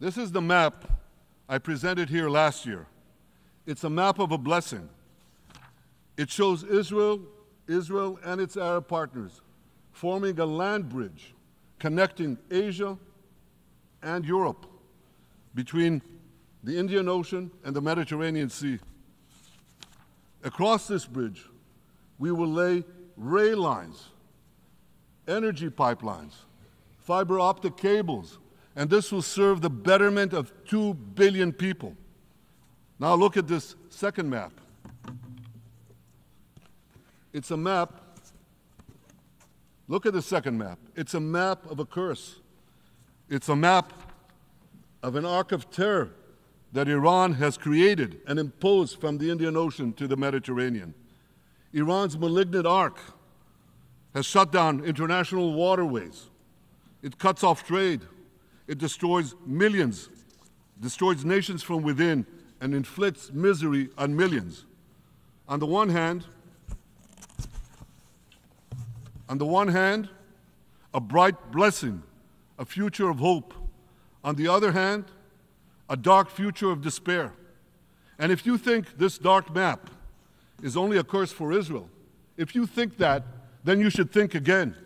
This is the map I presented here last year. It's a map of a blessing. It shows Israel, Israel and its Arab partners forming a land bridge connecting Asia and Europe between the Indian Ocean and the Mediterranean Sea. Across this bridge, we will lay rail lines, energy pipelines, fiber optic cables, and this will serve the betterment of 2 billion people. Now look at this second map. It's a map. Look at the second map. It's a map of a curse. It's a map of an arc of terror that Iran has created and imposed from the Indian Ocean to the Mediterranean. Iran's malignant arc has shut down international waterways. It cuts off trade. It destroys millions, destroys nations from within, and inflicts misery on millions. On the one hand, on the one hand, a bright blessing, a future of hope. On the other hand, a dark future of despair. And if you think this dark map is only a curse for Israel, if you think that, then you should think again.